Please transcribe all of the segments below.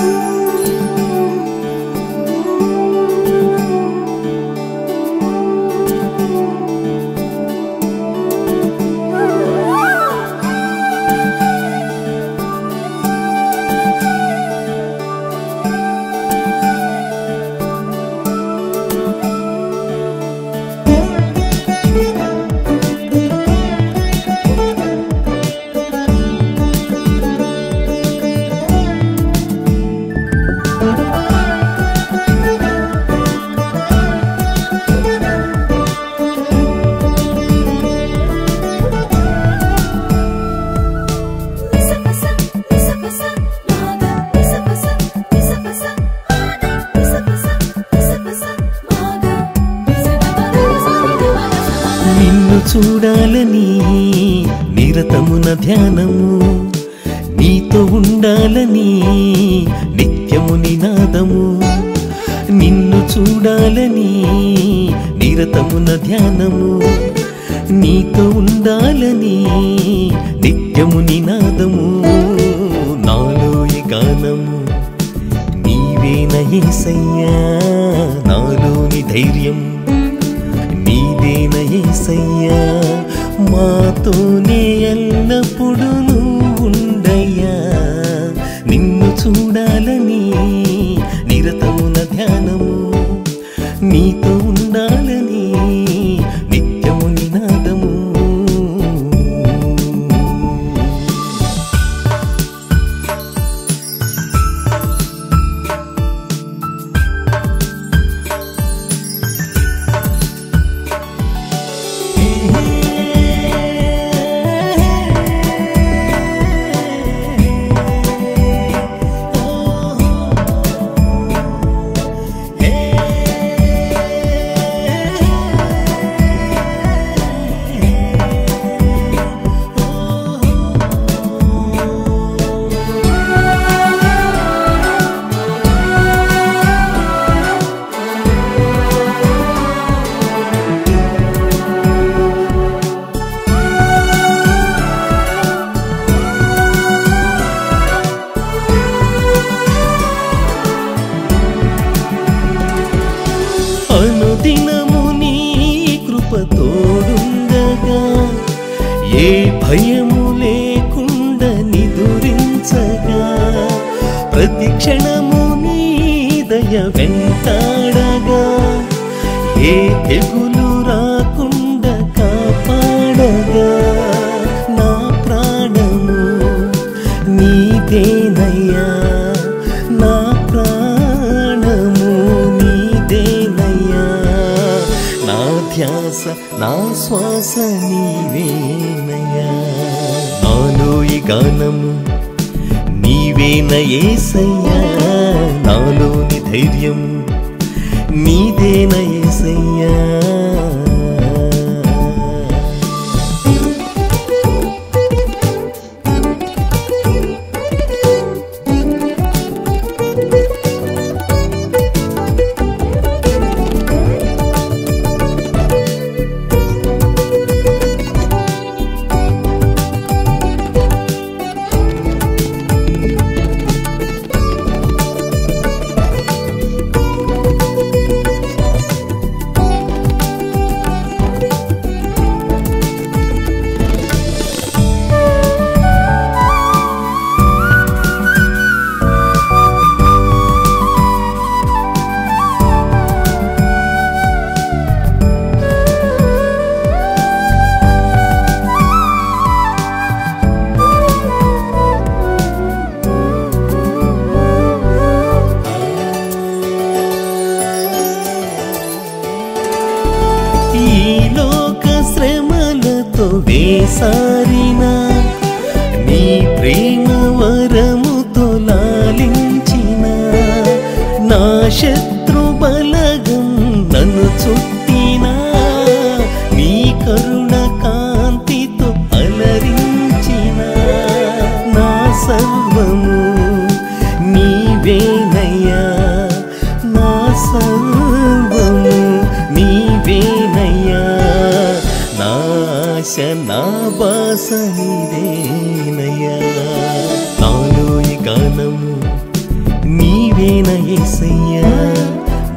Ooh. నిన్ను చూడాలని నిరతమున ధ్యానము. నీతో ఉండాలని నిత్యము నినాదము. నిన్ను చూడాలని నిరతమున ధ్యానము. నీతో ఉండాలని నిత్యము నినాదము. నాలో ఈ గానము నీవేన యేసయ్యా? నాలోని ధైర్యము నీదేన మాతోనే ఎల్లప్పుడు కృప తోడుండగా ఏ భయము లేకుండా నిదురించగా ప్రతి క్షణము నీ దయ వెంటాడగా ఏ తెగులు రా నా శ్వాస నీవేనయ్యా నాలో ఈ గానము నీవేన ఏసయ్యా నాలోని ధైర్యం నీదేన ఏసయ్యా ఈ లోక శ్రమలతో వేసారిన నీ ప్రేమ వరముతో లాలించిన నా శత్రు బలగం నన్ను చుట్టిన నీ కరుణ కాంతితో అలరించిన నా సర్వము బాస నీవేనయ్యా నాలో ఈ గానము నీవేన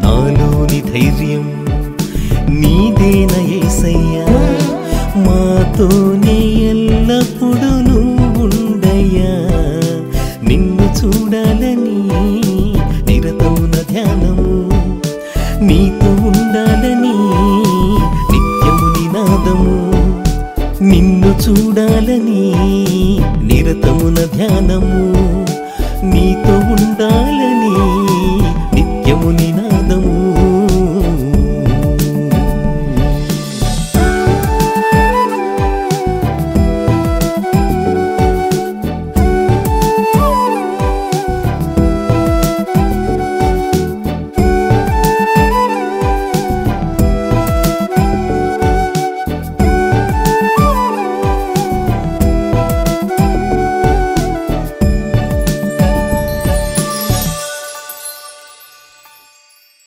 నాలోని ధైర్యం నీదేన ఏసయ్యా. మాతోనే ఎల్లప్పుడూ నువ్వుండయ్యా. నిన్ను చూడాలని నిరతమున ధ్యానము నీతో ధ్యానము నీతో ఉండాలని